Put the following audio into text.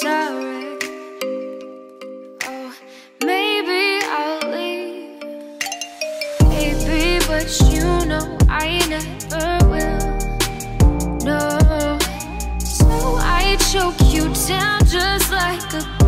sorry. Oh, maybe I'll leave. Baby, but you know I never will. No, so I choke you down just like a